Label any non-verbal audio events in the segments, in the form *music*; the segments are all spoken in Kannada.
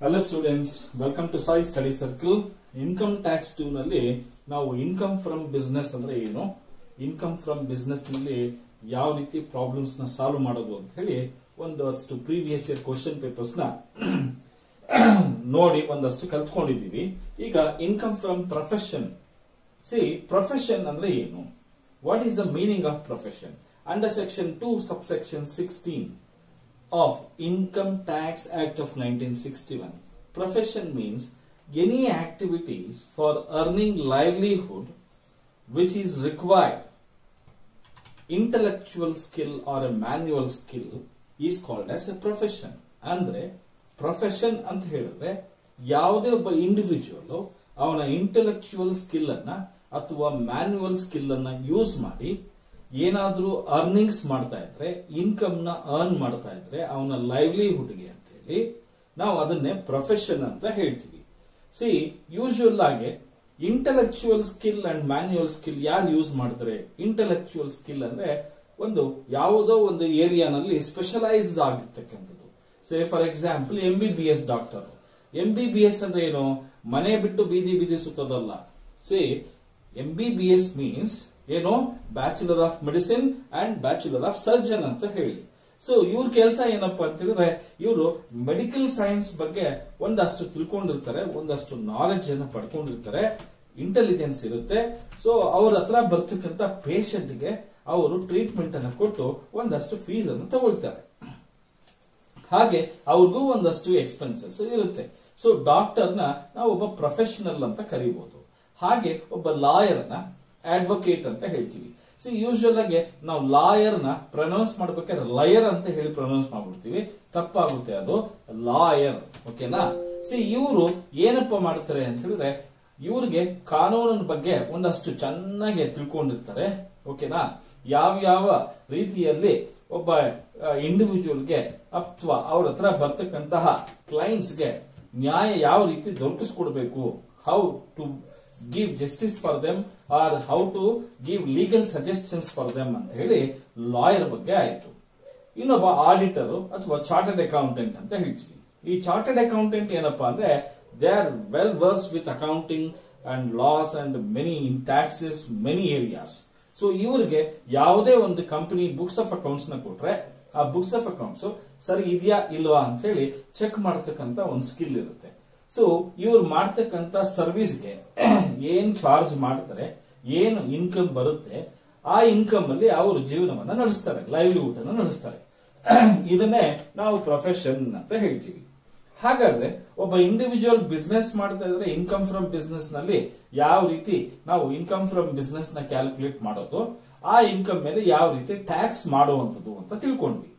Hello students welcome to Sai study circle income tax two ನಲ್ಲಿ ನಾವು ಇನ್ಕಮ್ ಫ್ರಮ್ ಬಿಸ್ನೆಸ್ ಅಂದ್ರೆ ಏನು? ಇನ್ಕಮ್ ಫ್ರಮ್ ಬಿಸ್ನೆಸ್ನಲ್ಲಿ ಯಾವ ರೀತಿ ಪ್ರಾಬ್ಲಮ್ಸ್ನ ಸಾಲ್ವ್ ಮಾಡೋದು ಅಂತ ಹೇಳಿ ಒಂದಷ್ಟು ಪ್ರೀವಿಯಸ್ ಇಯರ್ ಕ್ವಶನ್ ಪೇಪರ್ಸ್ನ *coughs* ನೋಡಿ ಒಂದಷ್ಟು ಕಲ್ತ್ಕೊಂಡಿದ್ದೀವಿ. ಈಗ income from profession see profession ಅಂದ್ರೆ ಏನು? What is the meaning of profession under section two sub section sixteen of Income Tax Act of 1961. Profession means any activities for earning livelihood which is required. Intellectual skill or a manual skill is called as a profession. ಅಂದ್ರೆ ಪ್ರೊಫೆಷನ್ ಅಂತ ಹೇಳಿದ್ರೆ ಯಾವುದೇ ಒಬ್ಬ ಇಂಡಿವಿಜುವಲ್ ಅವನ ಇಂಟೆಲೆಕ್ಚುಯಲ್ ಸ್ಕಿಲ್ ಅನ್ನ ಅಥವಾ ಮ್ಯಾನ್ಯುವಲ್ ಸ್ಕಿಲ್ ಅನ್ನ ಯೂಸ್ ಮಾಡಿ ಏನಾದ್ರೂ ಅರ್ನಿಂಗ್ಸ್ ಮಾಡ್ತಾ ಇದ್ರೆ ಇನ್ಕಮ್ನ ಅರ್ನ್ ಮಾಡ್ತಾ ಇದ್ರೆ, ಅವನ ಲೈವ್ಲಿಹುಡ್ಗೆ ಅಂತ ಹೇಳಿ, ನಾವು ಅದನ್ನೇ ಪ್ರೊಫೆಷನ್ ಅಂತ ಹೇಳ್ತೀವಿ. ಸಿ ಯೂಶುವಲ್ ಆಗಿ intellectual skill and manual skill ಯಾರು ಯೂಸ್ ಮಾಡ್ತಾರೆ? ಇಂಟೆಲೆಕ್ಚುಯಲ್ ಸ್ಕಿಲ್ ಅಂದ್ರೆ ಒಂದು ಯಾವುದೋ ಒಂದು ಏರಿಯಾನಲ್ಲಿ ಸ್ಪೆಷಲೈಸ್ಡ್ ಆಗಿರ್ತಕ್ಕಂಥದ್ದು. Say for example M B B S doctor M B B S ಅಂದ್ರೆ ಏನು? ಮನೆ ಬಿಟ್ಟು ಬೀದಿ ಬೀದಿ ಸುತ್ತೋದಲ್ಲ. See M B B S means ಏನು bachelor of medicine and bachelor of surgeon ಅಂತ ಹೇಳಿ. ಸೊ ಇವ್ರ ಕೆಲಸ ಏನಪ್ಪಾ ಅಂತ ಹೇಳಿದ್ರೆ, ಇವರು ಮೆಡಿಕಲ್ ಸೈನ್ಸ್ ಬಗ್ಗೆ ಒಂದಷ್ಟು ತಿಳ್ಕೊಂಡಿರ್ತಾರೆ, ಒಂದಷ್ಟು ನಾಲೆಡ್ಜ್ ಅನ್ನು ಪಡ್ಕೊಂಡಿರ್ತಾರೆ ಇಂಟೆಲಿಜೆನ್ಸ್ ಇರುತ್ತೆ. ಸೊ ಅವ್ರ ಹತ್ರ ಬರ್ತಕ್ಕಂತ ಪೇಷಂಟ್ಗೆ ಅವರು ಟ್ರೀಟ್ಮೆಂಟ್ ಅನ್ನು ಕೊಟ್ಟು ಒಂದಷ್ಟು ಫೀಸ್ ಅನ್ನು ತಗೊಳ್ತಾರೆ. ಹಾಗೆ ಅವ್ರಿಗೂ ಒಂದಷ್ಟು ಎಕ್ಸ್ಪೆನ್ಸಸ್ ಇರುತ್ತೆ. ಸೊ ಡಾಕ್ಟರ್ನ ನಾವು ಒಬ್ಬ ಪ್ರೊಫೆಷನಲ್ ಅಂತ ಕರಿಬಹುದು ಹಾಗೆ ಒಬ್ಬ ಲಾಯರ್ನ ಅಡ್ವೊಕೇಟ್ ಅಂತ ಹೇಳ್ತೀವಿ. ಸಿ ಯೂಶುವಲ್ ಆಗಿ ನಾವು ಲಾಯರ್ನ ಪ್ರೊನೌನ್ಸ್ ಮಾಡ್ಬೇಕಾದ್ರೆ ಲಯರ್ ಅಂತ ಹೇಳಿ ಪ್ರೊನೌನ್ಸ್ ಮಾಡ್ಬಿಡ್ತೀವಿ. ತಪ್ಪಾಗುತ್ತೆ ಅದು. ಲಾಯರ್ ಓಕೆನಾ ಸಿ ಇವರು ಏನಪ್ಪ ಮಾಡ್ತಾರೆ ಅಂತ ಹೇಳಿದ್ರೆ, ಇವ್ರಿಗೆ ಕಾನೂನಿನ ಬಗ್ಗೆ ಒಂದಷ್ಟು ಚೆನ್ನಾಗಿ ತಿಳ್ಕೊಂಡಿರ್ತಾರೆ ಓಕೆನಾ ಯಾವ ಯಾವ ರೀತಿಯಲ್ಲಿ ಒಬ್ಬ ಇಂಡಿವಿಜುವಲ್ಗೆ ಅಥವಾ ಅವ್ರ ಹತ್ರ ಬರ್ತಕ್ಕಂತಹ ಕ್ಲೈಂಟ್ಸ್ಗೆ ನ್ಯಾಯ ಯಾವ ರೀತಿ ದೊರಕಿಸ್ಕೊಡ್ಬೇಕು? How to give justice for them or how to give legal suggestions for them ಅಂತ ಹೇಳಿ ಲಾಯರ್ ಬಗ್ಗೆ ಆಯಿತು. ಇನ್ನೊಬ್ಬ ಆಡಿಟರ್ ಅಥವಾ ಚಾರ್ಟೆಡ್ ಅಕೌಂಟೆಂಟ್ ಅಂತ ಹೇಳ್ತೀವಿ ಈ ಚಾರ್ಟರ್ಡ್ ಅಕೌಂಟೆಂಟ್ ಏನಪ್ಪಾ ಅಂದ್ರೆ they are well versed with accounting and laws and many taxes many areas so ಇವರಿಗೆ ಯಾವುದೇ ಒಂದು ಕಂಪನಿ ಬುಕ್ಸ್ ಆಫ್ ಅಕೌಂಟ್ಸ್ನ ಕೊಟ್ರೆ ಆ ಬುಕ್ಸ್ ಆಫ್ ಅಕೌಂಟ್ಸ್ ಸರಿ ಇದೆಯಾ ಇಲ್ವಾ ಅಂತ ಹೇಳಿ ಚೆಕ್ ಮಾಡತಕ್ಕಂತ ಒಂದು ಸ್ಕಿಲ್ ಇರುತ್ತೆ. ಸೊ ಇವ್ರು ಮಾಡ್ತಕ್ಕಂತ ಸರ್ವಿಸ್ಗೆ *clears throat* ಏನ್ ಚಾರ್ಜ್ ಮಾಡ್ತಾರೆ, ಏನು ಇನ್ಕಮ್ ಬರುತ್ತೆ, ಆ ಇನ್ಕಮ್ ಅಲ್ಲಿ ಅವರು ಜೀವನವನ್ನ ನಡೆಸ್ತಾರೆ ಲೈವ್ಲಿಹುಡ್ ಅನ್ನು ನಡೆಸ್ತಾರೆ. *clears throat* ಇದನ್ನೇ ನಾವು ಪ್ರೊಫೆಷನ್ ಅಂತ ಹೇಳ್ತೀವಿ. ಹಾಗಾದ್ರೆ, ಒಬ್ಬ ಇಂಡಿವಿಜುವಲ್ ಬಿಸ್ನೆಸ್ ಮಾಡ್ತಾ ಇದ್ರೆ ಇನ್ಕಮ್ ಫ್ರಮ್ ಬಿಸ್ನೆಸ್ನಲ್ಲಿ ಯಾವ ರೀತಿ ನಾವು ಇನ್ಕಮ್ ಫ್ರಮ್ ಬಿಸ್ನೆಸ್ನ ಕ್ಯಾಲ್ಕುಲೇಟ್ ಮಾಡೋದು, ಆ ಇನ್ಕಮ್ ಮೇಲೆ ಯಾವ ರೀತಿ ಟ್ಯಾಕ್ಸ್ ಮಾಡುವಂತದ್ದು ಅಂತ ತಿಳ್ಕೊಂಡ್ವಿ.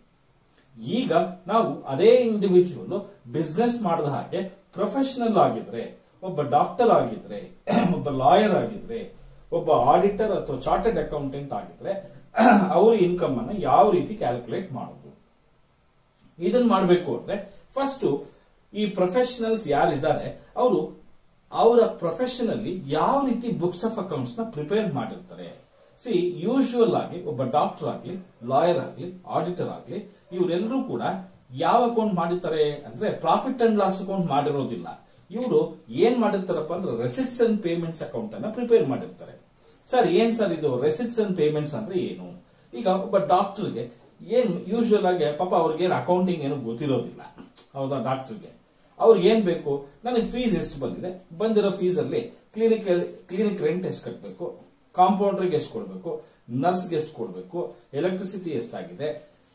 ಈಗ ನಾವು ಅದೇ ಇಂಡಿವಿಜುವಲ್ ಬಿಸ್ನೆಸ್ ಮಾಡದ ಹಾಗೆ ಪ್ರೊಫೆಷನಲ್ ಆಗಿದ್ರೆ, ಒಬ್ಬ ಡಾಕ್ಟರ್ *clears throat* ಆಗಿದ್ರೆ, ಒಬ್ಬ ಲಾಯರ್ ಆಗಿದ್ರೆ, ಒಬ್ಬ ಆಡಿಟರ್ ಅಥವಾ ಚಾರ್ಟರ್ಡ್ ಅಕೌಂಟೆಂಟ್ ಆಗಿದ್ರೆ, ಅವ್ರ ಇನ್ಕಮ್ ಅನ್ನ ಯಾವ ರೀತಿ ಕ್ಯಾಲ್ಕುಲೇಟ್ ಮಾಡೋದು? ಇದನ್ನ ಮಾಡಬೇಕು ಅಂದ್ರೆ ಫಸ್ಟ್ ಈ ಪ್ರೊಫೆಷನಲ್ಸ್ ಯಾರಿದ್ದಾರೆ, ಅವರು ಅವರ ಪ್ರೊಫೆಷನ್ ಅಲ್ಲಿ ಯಾವ ರೀತಿ ಬುಕ್ಸ್ ಆಫ್ ಅಕೌಂಟ್ಸ್ನ ಪ್ರಿಪೇರ್ ಮಾಡಿರ್ತಾರೆ? ಸಿ ಯೂಶುವಲ್ ಆಗಿ, ಒಬ್ಬ ಡಾಕ್ಟರ್ ಆಗ್ಲಿ ಲಾಯರ್ ಆಗ್ಲಿ ಆಡಿಟರ್ ಆಗ್ಲಿ ಇವರೆಲ್ಲರೂ ಕೂಡ ಯಾವ ಅಕೌಂಟ್ ಮಾಡಿರ್ತಾರೆ ಅಂದ್ರೆ ಪ್ರಾಫಿಟ್ ಅಂಡ್ ಲಾಸ್ ಅಕೌಂಟ್ ಮಾಡಿರೋದಿಲ್ಲ. ಇವರು ಏನ್ ಮಾಡಿರ್ತಾರಪ್ಪ ಅಂದ್ರೆ ರೆಸಿಟ್ಸ್ ಅಂಡ್ ಪೇಮೆಂಟ್ಸ್ ಅಕೌಂಟ್ ಅನ್ನ ಪ್ರಿಪೇರ್ ಮಾಡಿರ್ತಾರೆ. ಸರ್ ಏನ್ ಸರ್ ಇದು? ರೆಸಿಟ್ಸ್ ಅಂಡ್ ಪೇಮೆಂಟ್ಸ್ ಅಂದ್ರೆ ಏನು? ಈಗ ಒಬ್ಬ ಡಾಕ್ಟರ್ಗೆ ಏನ್ ಯೂಶುವಲ್ ಆಗಿ, ಪಾಪ ಅವ್ರಿಗೆ ಅಕೌಂಟಿಂಗ್ ಏನು ಗೊತ್ತಿರೋದಿಲ್ಲ. ಹೌದಾ ಡಾಕ್ಟರ್ಗೆ ಅವ್ರಿಗೆ ಏನ್ ಬೇಕು? ನನಗೆ ಫೀಸ್ ಎಷ್ಟು ಬಂದಿದೆ? ಬಂದಿರೋ ಫೀಸ್ ಅಲ್ಲಿ ಕ್ಲಿನಿಕ್ ಕ್ಲಿನಿಕ್ ರೆಂಟ್ ಎಷ್ಟು ಕಟ್ಟಬೇಕು ಕಾಂಪೌಂಡರ್ಗೆ ಎಷ್ಟು ಕೊಡಬೇಕು ನರ್ಸ್ಗೆ ಎಷ್ಟು ಕೊಡಬೇಕು, ಎಲೆಕ್ಟ್ರಿಸಿಟಿ ಎಷ್ಟಾಗಿದೆ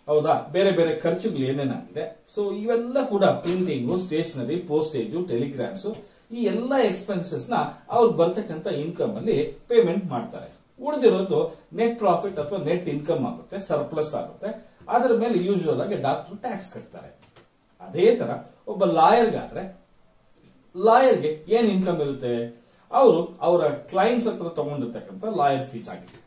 ಹೌದಾ? ಬೇರೆ ಬೇರೆ ಖರ್ಚುಗಳು ಏನೇನಾಗಿದೆ? ಸೊ ಇವೆಲ್ಲ ಕೂಡ ಪ್ರಿಂಟಿಂಗು, ಸ್ಟೇಷನರಿ, ಪೋಸ್ಟೇಜು, ಟೆಲಿಗ್ರಾಮ್ಸ್, ಈ ಎಲ್ಲ ಎಕ್ಸ್ಪೆನ್ಸಸ್ನ ಅವ್ರು ಬರ್ತಕ್ಕಂಥ ಇನ್ಕಮ್ ಅಲ್ಲಿ ಪೇಮೆಂಟ್ ಮಾಡ್ತಾರೆ. ಉಳಿದಿರೋದು ನೆಟ್ ಪ್ರಾಫಿಟ್ ಅಥವಾ ನೆಟ್ ಇನ್ಕಮ್ ಆಗುತ್ತೆ ಸರ್ಪ್ಲಸ್ ಆಗುತ್ತೆ. ಅದರ ಮೇಲೆ ಯೂಶುವಲ್ ಆಗಿ ಡಾಕ್ಟರ್ ಟ್ಯಾಕ್ಸ್ ಕಟ್ತಾರೆ. ಅದೇ ತರ, ಒಬ್ಬ ಲಾಯರ್ಗಾದ್ರೆ ಲಾಯರ್ಗೆ ಏನ್ ಇನ್ಕಮ್ ಇರುತ್ತೆ? ಅವರು ಅವರ ಕ್ಲೈಂಟ್ಸ್ ಹತ್ರ ತಗೊಂಡಿರ್ತಕ್ಕಂಥ ಲಾಯರ್ ಫೀಸ್ ಆಗಿದೆ.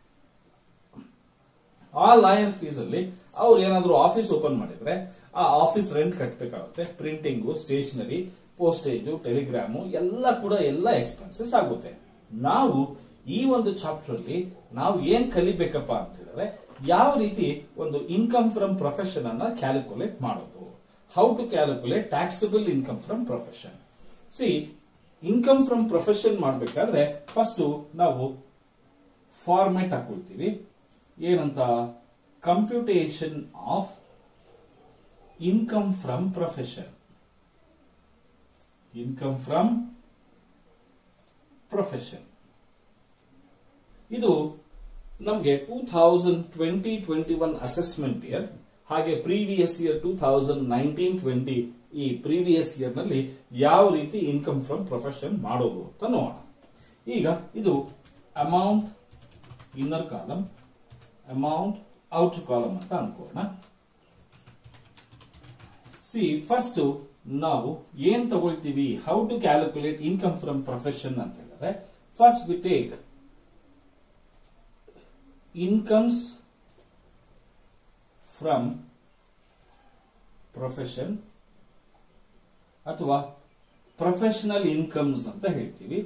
ಆ ಲಾಯರ್ ಫೀಸ್ ಅಲ್ಲಿ ಅವ್ರು ಏನಾದರೂ ಆಫೀಸ್ ಓಪನ್ ಮಾಡಿದ್ರೆ ಆ ಆಫೀಸ್ ರೆಂಟ್ ಕಟ್ಟಬೇಕಾಗುತ್ತೆ ಪ್ರಿಂಟಿಂಗು ಸ್ಟೇಷನರಿ ಪೋಸ್ಟೇಜು ಟೆಲಿಗ್ರಾಮು ಎಲ್ಲ ಕೂಡ ಎಲ್ಲ ಎಕ್ಸ್ಪೆನ್ಸಸ್ ಆಗುತ್ತೆ. ನಾವು ಈ ಒಂದು ಚಾಪ್ಟರ್ ಅಲ್ಲಿ ನಾವು ಏನ್ ಕಲಿಬೇಕಪ್ಪ ಅಂತ ಹೇಳಿದ್ರೆ ಯಾವ ರೀತಿ ಒಂದು ಇನ್ಕಮ್ ಫ್ರಮ್ ಪ್ರೊಫೆಷನ್ ಅನ್ನ ಕ್ಯಾಲ್ಕುಲೇಟ್ ಮಾಡೋದು. How to calculate taxable income from profession see income from profession ಮಾಡಬೇಕಾದ್ರೆ ಫಸ್ಟ್ ನಾವು ಫಾರ್ಮೆಟ್ ಹಾಕೊಳ್ತೀವಿ. ಏನಂತ? Computation of income from profession income from profession ಇದು ನಮಗೆ two thousand twenty twenty one assessment year ಹಾಗೆ previous year two thousand nineteen twenty ಈ ಪ್ರೀವಿಯಸ್ ಇಯರ್ನಲ್ಲಿ ಯಾವ ರೀತಿ ಇನ್ಕಮ್ ಫ್ರಮ್ ಪ್ರೊಫೆಷನ್ ಮಾಡೋದು ಅಂತ ನೋಡೋಣ. ಈಗ ಇದು amount inner column amount out column ಅಂತ ಅನ್ಕೋಣ. ಸಿ ಫಸ್ಟ್ ನಾವು ಏನ್ ತಗೊಳ್ತೀವಿ? How to calculate income from profession ಅಂತ ಹೇಳಿದ್ರೆ first we take incomes from profession ಅಥವಾ ಪ್ರೊಫೆಷನಲ್ ಇನ್ಕಮ್ಸ್ ಅಂತ ಹೇಳ್ತೀವಿ.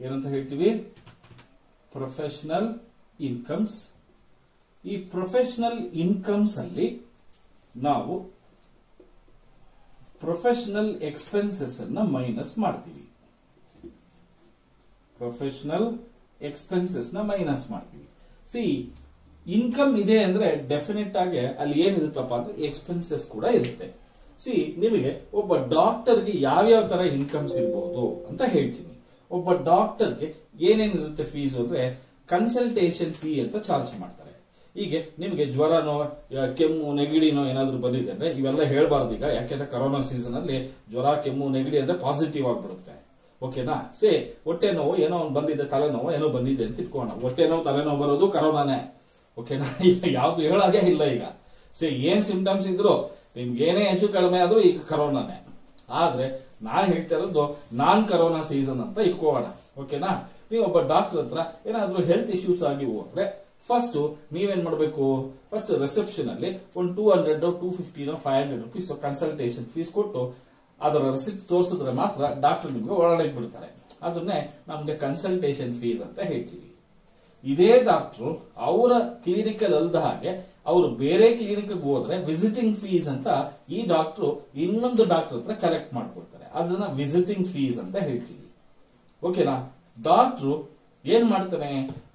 ಏನಂತ ಹೇಳ್ತೀವಿ? ಪ್ರೊಫೆಷನಲ್ ಇನ್ಕಮ್ಸ್ ಈ ಪ್ರೊಫೆಷನಲ್ ಇನ್ಕಮ್ಸ್ ಅಲ್ಲಿ ನಾವು ಪ್ರೊಫೆಷನಲ್ ಎಕ್ಸ್ಪೆನ್ಸಸ್ ಅನ್ನ ಮೈನಸ್ ಮಾಡ್ತೀವಿ. ಪ್ರೊಫೆಷನಲ್ ಎಕ್ಸ್ಪೆನ್ಸಸ್ನ ಮೈನಸ್ ಮಾಡ್ತೀವಿ. ಸಿ ಇನ್ಕಮ್ ಇದೆ ಅಂದ್ರೆ ಡೆಫಿನೆಟ್ ಆಗಿ ಅಲ್ಲಿ ಏನಿರುತ್ತಪ್ಪ ಅಂದ್ರೆ ಎಕ್ಸ್ಪೆನ್ಸಸ್ ಕೂಡ ಇರುತ್ತೆ. ಸಿ, ನಿಮಗೆ ಒಬ್ಬ ಡಾಕ್ಟರ್ಗೆ ಯಾವ್ಯಾವ ತರ ಇನ್ಕಮ್ಸ್ ಇರ್ಬೋದು ಅಂತ ಹೇಳ್ತೀನಿ. ಒಬ್ಬ ಡಾಕ್ಟರ್ಗೆ ಏನೇನಿರುತ್ತೆ ಫೀಸ್ ಅಂದ್ರೆ ಕನ್ಸಲ್ಟೇಷನ್ ಫೀ ಅಂತ ಚಾರ್ಜ್ ಮಾಡ್ತಾರೆ. ಹೀಗೆ ನಿಮಗೆ ಜ್ವರನೋ ಕೆಮ್ಮು, ನೆಗಡಿನೋ ಏನಾದ್ರು ಬಂದಿದೆ ಅಂದ್ರೆ ಇವೆಲ್ಲ ಹೇಳ್ಬಾರ್ದು ಈಗ ಯಾಕೆಂದ್ರೆ ಕರೋನಾ ಸೀಸನ್ ಅಲ್ಲಿ ಜ್ವರ, ಕೆಮ್ಮು, ನೆಗಡಿ ಅಂದ್ರೆ ಪಾಸಿಟಿವ್ ಆಗ್ಬಿಡುತ್ತೆ. ಓಕೆನಾ? ಸೇ, ಹೊಟ್ಟೆ ನೋವು, ಏನೋ ಒಂದು ಬಂದಿದೆ, ತಲೆನೋವು, ಏನೋ ಬಂದಿದೆ ಅಂತ ಇಟ್ಕೋಣ ಹೊಟ್ಟೆ ನೋವು, ತಲೆನೋವು ಬರೋದು ಕರೋನಾನೇ ಓಕೆನಾ? *laughs* ಯಾವ್ದು ಹೇಳೋದೇ ಇಲ್ಲ ಈಗ. ಸೇ, ಏನ್ ಸಿಂಪ್ಟಮ್ಸ್ ಇದ್ರು ನಿಮ್ಗೆ ಏನೇ ಹೆಚ್ಚು ಕಡಿಮೆ ಆದ್ರೂ ಈಗ ಕರೋನಾನೇ. ಆದ್ರೆ ನಾನು ಹೇಳ್ತಾ ಇರೋದು ನಾನ್ ಕರೋನಾ ಸೀಸನ್ ಅಂತ ಇಟ್ಕೋಣ ಓಕೆನಾ? ನೀವು ಒಬ್ಬ ಡಾಕ್ಟರ್ ಹತ್ರ ಏನಾದ್ರೂ ಹೆಲ್ತ್ ಇಶ್ಯೂಸ್ ಆಗಿ ಹೋದ್ರೆ ಫಸ್ಟ್ ನೀವೇನ್ ಮಾಡಬೇಕು? ಫಸ್ಟ್ ರಿಸೆಪ್ಷನ್ ಅಲ್ಲಿ ಒಂದು two hundred two ಫಿಫ್ಟಿನ five hundred rupees consultation fees ಕೊಟ್ಟು ಅದರ ರಿಸಿಪ್ಟ್ ತೋರಿಸಿದ್ರೆ ಮಾತ್ರ ಡಾಕ್ಟರ್ ನಿಮ್ಗೆ ಒಳಗೆ ಬಿಡ್ತಾರೆ. ಅದನ್ನೇ ನಮ್ಗೆ ಕನ್ಸಲ್ಟೇಷನ್ ಫೀಸ್ ಅಂತ ಹೇಳ್ತೀವಿ. ಇದೇ ಡಾಕ್ಟರ್ ಅವರ ಕ್ಲಿನಿಕಲ್ ಅಲ್ದ ಹಾಗೆ ಅವರು ಬೇರೆ ಕ್ಲಿನಿಕ್ ಹೋದ್ರೆ ವಿಸಿಟಿಂಗ್ ಫೀಸ್ ಅಂತ ಈ ಡಾಕ್ಟರ್ ಇನ್ನೊಂದು ಡಾಕ್ಟರ್ ಹತ್ರ ಕಲೆಕ್ಟ್ ಮಾಡ್ಕೊಡ್ತಾರೆ. ಅದನ್ನ ವಿಸಿಟಿಂಗ್ ಫೀಸ್ ಅಂತ ಹೇಳ್ತೀವಿ. ಓಕೆನಾ ಡಾಕ್ಟ್ರು ಏನ್ ಮಾಡ್ತಾನೆ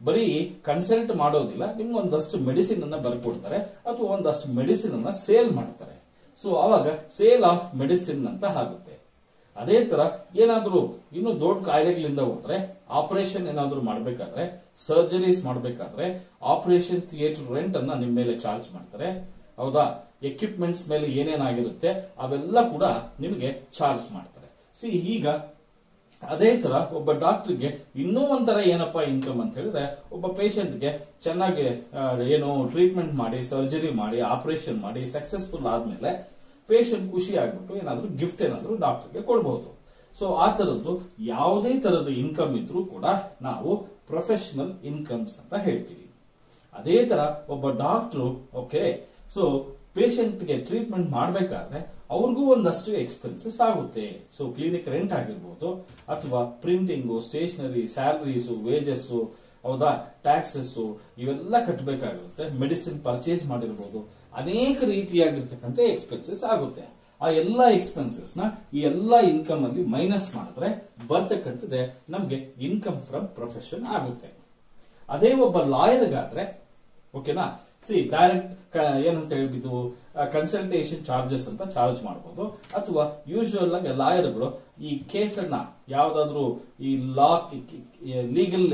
ಬರೀ ಕನ್ಸಲ್ಟ್ ಮಾಡೋದಿಲ್ಲ, ನಿಮ್ಗೆ ಒಂದಷ್ಟು ಮೆಡಿಸಿನ್ ಅನ್ನ ಬರ್ಕೊಡ್ತಾರೆ, ಅಥವಾ ಒಂದಷ್ಟು ಮೆಡಿಸಿನ್ ಅನ್ನ ಸೇಲ್ ಮಾಡ್ತಾರೆ. ಸೊ ಅವಾಗ ಸೇಲ್ ಆಫ್ ಮೆಡಿಸಿನ್ ಅಂತ ಆಗುತ್ತೆ. ಅದೇ ತರ ಏನಾದ್ರೂ ಇನ್ನು ದೊಡ್ಡ ಕಾಯಿಲೆಗಳಿಂದ ಹೋದ್ರೆ ಆಪರೇಷನ್ ಏನಾದ್ರೂ ಮಾಡಬೇಕಾದ್ರೆ ಸರ್ಜರೀಸ್ ಮಾಡಬೇಕಾದ್ರೆ ಆಪರೇಷನ್ ಥಿಯೇಟರ್ ರೆಂಟ್ ಅನ್ನ ನಿಮ್ ಮೇಲೆ ಚಾರ್ಜ್ ಮಾಡ್ತಾರೆ. ಹೌದಾ? ಎಕ್ವಿಪ್ಮೆಂಟ್ಸ್ ಮೇಲೆ ಏನೇನಾಗಿರುತ್ತೆ ಅವೆಲ್ಲ ಕೂಡ ನಿಮಗೆ ಚಾರ್ಜ್ ಮಾಡ್ತಾರೆ. ಸಿ ಈಗ ಅದೇ ತರ ಒಬ್ಬ ಡಾಕ್ಟರ್ಗೆ ಇನ್ನೂ ಒಂಥರ ಏನಪ್ಪ ಇನ್ಕಮ್ ಅಂತ ಹೇಳಿದ್ರೆ ಒಬ್ಬ ಪೇಷಂಟ್ಗೆ ಚೆನ್ನಾಗಿ ಏನು ಟ್ರೀಟ್ಮೆಂಟ್ ಮಾಡಿ ಸರ್ಜರಿ ಮಾಡಿ ಆಪರೇಷನ್ ಮಾಡಿ ಸಕ್ಸಸ್ಫುಲ್ ಆದ್ಮೇಲೆ ಪೇಷಂಟ್ ಖುಷಿ ಆಗ್ಬಿಟ್ಟು ಏನಾದ್ರೂ ಗಿಫ್ಟ್ ಏನಾದ್ರೂ ಡಾಕ್ಟರ್ಗೆ ಕೊಡಬಹುದು ಸೊ ಆ ತರದ್ದು ಯಾವುದೇ ತರದ ಇನ್ಕಮ್ ಇದ್ರೂ ಕೂಡ ನಾವು ಪ್ರೊಫೆಷನಲ್ ಇನ್ಕಮ್ಸ್ ಅಂತ ಹೇಳ್ತೀವಿ. ಅದೇ ತರ ಒಬ್ಬ ಡಾಕ್ಟ್ರು ಓಕೆ ಸೊ ಗೆ ಟ್ರೀಟ್ಮೆಂಟ್ ಮಾಡಬೇಕಾದ್ರೆ ಅವ್ರಿಗೂ ಒಂದಷ್ಟು ಎಕ್ಸ್ಪೆನ್ಸಸ್ ಆಗುತ್ತೆ. ಸೊ ಕ್ಲಿನಿಕ್ ರೆಂಟ್ ಆಗಿರ್ಬೋದು ಅಥವಾ ಪ್ರಿಂಟಿಂಗು ಸ್ಟೇಷನರಿ ಸ್ಯಾಲರೀಸು ವೇಜಸ್ ಹೌದಾ ಟ್ಯಾಕ್ಸಸ್ ಇವೆಲ್ಲ ಕಟ್ಟಬೇಕಾಗುತ್ತೆ ಮೆಡಿಸಿನ್ ಪರ್ಚೇಸ್ ಮಾಡಿರ್ಬೋದು. ಅನೇಕ ರೀತಿಯಾಗಿರ್ತಕ್ಕಂಥ ಎಕ್ಸ್ಪೆನ್ಸಸ್ ಆಗುತ್ತೆ. ಆ ಎಲ್ಲಾ ಎಕ್ಸ್ಪೆನ್ಸಸ್ನ ಈ ಎಲ್ಲಾ ಇನ್ಕಮ್ ಅಲ್ಲಿ ಮೈನಸ್ ಮಾಡಿದ್ರೆ ಬರ್ತಕ್ಕಂಥದ್ದೇ ನಮ್ಗೆ ಇನ್ಕಮ್ ಫ್ರಮ್ ಪ್ರೊಫೆಷನ್ ಆಗುತ್ತೆ. ಅದೇ ಒಬ್ಬ ಲಾಯರ್ಗಾದ್ರೆ ಓಕೆನಾ ಸಿ ಡೈರೆಕ್ಟ್ ಏನಂತ ಹೇಳ್ಬಿದ್ದು ಕನ್ಸಲ್ಟೇಷನ್ ಚಾರ್ಜಸ್ ಅಂತ ಚಾರ್ಜ್ ಮಾಡಬಹುದು ಅಥವಾ ಯೂಶುವಲ್ ಆಗಿ ಲಾಯರ್ಗಳು ಈ ಕೇಸನ್ನ ಯಾವ್ದಾದ್ರು ಈ ಲಾ ಲೀಗಲ್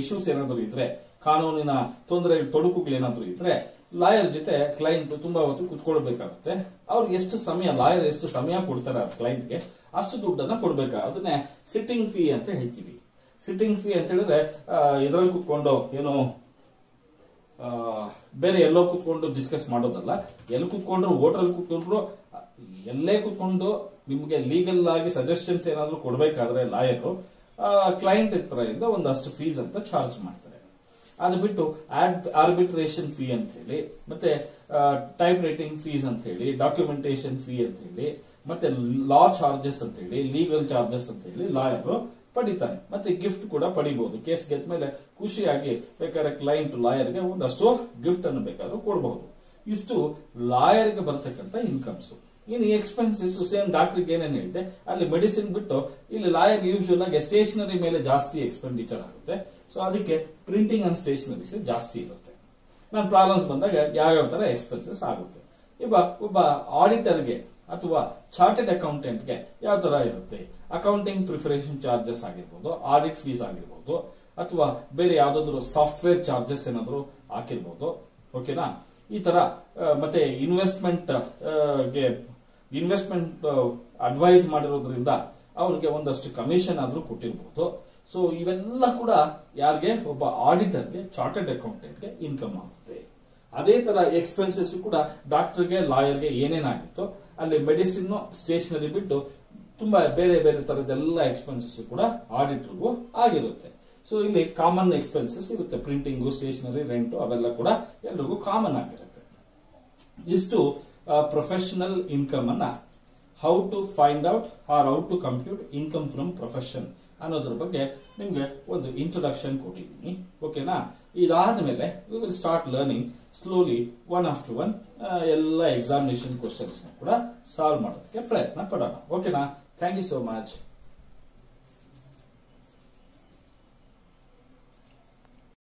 ಇಶ್ಯೂಸ್ ಏನಾದ್ರು ಇದ್ರೆ, ಕಾನೂನಿನ ತೊಂದರೆ ತೊಡಕುಗಳು ಏನಾದ್ರು ಇದ್ರೆ ಲಾಯರ್ ಜೊತೆ ಕ್ಲೈಂಟ್ ತುಂಬಾ ಹೊತ್ತು ಕುತ್ಕೊಳ್ಬೇಕಾಗುತ್ತೆ. ಅವ್ರಿಗೆ ಎಷ್ಟು ಸಮಯ, ಲಾಯರ್ ಎಷ್ಟು ಸಮಯ ಕೊಡ್ತಾರೆ ಕ್ಲೈಂಟ್ಗೆ ಅಷ್ಟು ದುಡ್ಡನ್ನ ಕೊಡ್ಬೇಕು. ಅದನ್ನೇ ಸಿಟ್ಟಿಂಗ್ ಫೀ ಅಂತ ಹೇಳ್ತೀವಿ. ಸಿಟ್ಟಿಂಗ್ ಫೀ ಅಂತ ಹೇಳಿದ್ರೆ ಇದರಲ್ಲಿ ಕುತ್ಕೊಂಡು ಏನು ಬೇರೆ ಎಲ್ಲೋ ಕುತ್ಕೊಂಡು ಡಿಸ್ಕಸ್ ಮಾಡೋದಲ್ಲ. ಎಲ್ಲಿ ಕುತ್ಕೊಂಡ್ರು ಹೋಟೆಲ್ ಕುತ್ಕೊಂಡ್ರು, ಎಲ್ಲೇ ಕುತ್ಕೊಂಡು ನಿಮ್ಗೆ ಲೀಗಲ್ ಆಗಿ ಸಜೆಷನ್ಸ್ ಏನಾದ್ರು ಕೊಡ್ಬೇಕಾದ್ರೆ ಲಾಯರ್ ಕ್ಲೈಂಟ್ ಹತ್ರದಿಂದ ಒಂದಷ್ಟು ಫೀಸ್ ಅಂತ ಚಾರ್ಜ್ ಮಾಡ್ತಾರೆ ಅದು ಬಿಟ್ಟು ಆರ್ಬಿಟ್ರೇಷನ್ ಫೀ ಅಂತ ಹೇಳಿ ಮತ್ತೆ ಟೈಪ್ ರೈಟಿಂಗ್ ಫೀಸ್ ಅಂತ ಹೇಳಿ ಡಾಕ್ಯುಮೆಂಟೇಶನ್ ಫೀ ಅಂತ ಹೇಳಿ ಮತ್ತೆ ಲಾ ಚಾರ್ಜಸ್ ಅಂತ ಹೇಳಿ ಲೀಗಲ್ ಚಾರ್ಜಸ್ ಅಂತ ಹೇಳಿ ಲಾಯರ್ ಪಡಿತಾನೆ. ಮತ್ತೆ ಗಿಫ್ಟ್ ಕೂಡ ಪಡಿಬಹುದು ಕೇಸ್ ಗೆದ್ದ ಮೇಲೆ ಖುಷಿಯಾಗಿ ಬೇಕಾದ್ರೆ ಕ್ಲೈಂಟ್ ಲಾಯರ್ಗೆ ಒಂದಷ್ಟು ಗಿಫ್ಟ್ ಅನ್ನು ಬೇಕಾದ್ರೂ ಕೊಡಬಹುದು ಇಷ್ಟು ಲಾಯರ್ಗೆ ಬರ್ತಕ್ಕಂಥ ಇನ್ಕಮ್ಸ್ ಇನ್ನು ಎಕ್ಸ್ಪೆನ್ಸಸ್ ಸೇಮ್ ಡಾಕ್ಟರ್ಗೆ ಏನೇನು ಹೇಳಿದೆ ಅಲ್ಲಿ ಮೆಡಿಸಿನ್ ಬಿಟ್ಟು ಇಲ್ಲಿ ಲಾಯರ್ ಯೂಶುವಲ್ ಆಗಿ ಸ್ಟೇಷನರಿ ಮೇಲೆ ಜಾಸ್ತಿ ಎಕ್ಸ್ಪೆಂಡಿಚರ್ ಆಗುತ್ತೆ. ಸೊ ಅದಕ್ಕೆ ಪ್ರಿಂಟಿಂಗ್ ಅಂಡ್ ಸ್ಟೇಷನರೀಸ್ ಜಾಸ್ತಿ ಇರುತ್ತೆ. ನಾನು ಪ್ರಾಬ್ಲಮ್ಸ್ ಬಂದಾಗ ಯಾವ್ಯಾವ ತರ ಎಕ್ಸ್ಪೆನ್ಸಸ್ ಆಗುತ್ತೆ. ಇವಾಗ ಒಬ್ಬ ಆಡಿಟರ್ಗೆ ಅಥವಾ ಚಾರ್ಟೆಡ್ ಅಕೌಂಟೆಂಟ್ಗೆ ಯಾವ ತರ ಇರುತ್ತೆ? ಅಕೌಂಟಿಂಗ್ ಪ್ರಿಫರೇಷನ್ ಚಾರ್ಜಸ್ ಆಗಿರ್ಬೋದು ಆಡಿಟ್ ಫೀಸ್ ಆಗಿರ್ಬೋದು, ಅಥವಾ ಬೇರೆ ಯಾವ್ದಾದ್ರು ಸಾಫ್ಟ್ವೇರ್ ಚಾರ್ಜಸ್ ಏನಾದ್ರು ಹಾಕಿರ್ಬೋದು. ಓಕೆನಾ ಈ ತರ ಮತ್ತೆ ಇನ್ವೆಸ್ಟ್ಮೆಂಟ್ಗೆ ಇನ್ವೆಸ್ಟ್ಮೆಂಟ್ ಅಡ್ವೈಸ್ ಮಾಡಿರೋದ್ರಿಂದ ಅವನಿಗೆ ಒಂದಷ್ಟು ಕಮಿಷನ್ ಆದ್ರೂ ಕೊಟ್ಟಿರ್ಬೋದು. ಸೊ ಇವೆಲ್ಲ ಕೂಡ ಯಾರಿಗೆ? ಒಬ್ಬ ಆಡಿಟರ್ಗೆ ಚಾರ್ಟೆಡ್ ಅಕೌಂಟೆಂಟ್ಗೆ ಇನ್ಕಮ್ ಆಗುತ್ತೆ. ಅದೇ ತರ ಎಕ್ಸ್ಪೆನ್ಸಸ್ ಕೂಡ ಡಾಕ್ಟರ್ಗೆ ಲಾಯರ್ಗೆ ಏನೇನಾಗಿತ್ತು, ಅಲ್ಲಿ ಮೆಡಿಸಿನ್ ಸ್ಟೇಷನರಿ ಬಿಟ್ಟು ತುಂಬಾ ಬೇರೆ ಬೇರೆ ತರದೆಲ್ಲ ಎಕ್ಸ್ಪೆನ್ಸಸ್ ಕೂಡ ಆಡಿಟರ್ಗೂ ಆಗಿರುತ್ತೆ. ಸೊ ಇಲ್ಲಿ ಕಾಮನ್ ಎಕ್ಸ್ಪೆನ್ಸಸ್ ಇರುತ್ತೆ. ಪ್ರಿಂಟಿಂಗು ಸ್ಟೇಷನರಿ ರೆಂಟು ಅವೆಲ್ಲ ಕೂಡ ಎಲ್ರಿಗೂ ಕಾಮನ್ ಆಗಿರುತ್ತೆ. ಇಷ್ಟು ಪ್ರೊಫೆಷನಲ್ ಇನ್ಕಮ್ ಅನ್ನ how to find out or how to compute income from profession ಅನ್ನೋದ್ರ ಬಗ್ಗೆ ನಿಮ್ಗೆ ಒಂದು ಇಂಟ್ರೊಡಕ್ಷನ್ ಕೊಟ್ಟಿದ್ದೀನಿ. ಓಕೆನಾ ಇದಾದ ಮೇಲೆ we will start learning slowly one after one ಎಲ್ಲ ಎಕ್ಸಾಮಿನೇಷನ್ ಕ್ವಶನ್ಸ್ ಕೂಡ ಸಾಲ್ವ್ ಮಾಡೋದಕ್ಕೆ ಪ್ರಯತ್ನ ಪಡೋಣ. ಓಕೆನಾ ಥ್ಯಾಂಕ್ ಯು ಸೋ ಮಚ್